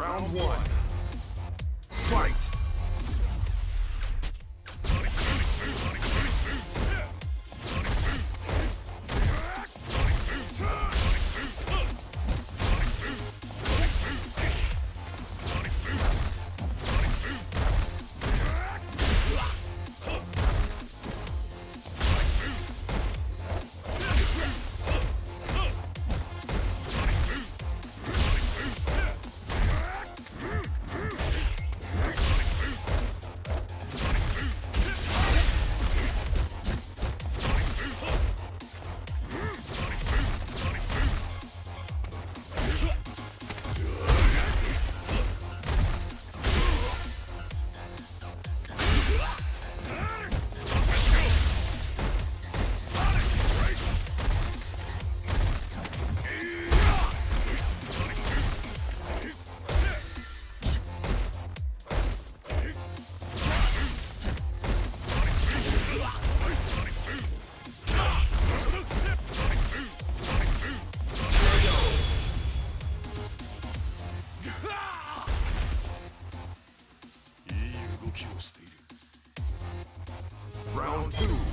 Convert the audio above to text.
Round one. Fight! Round two.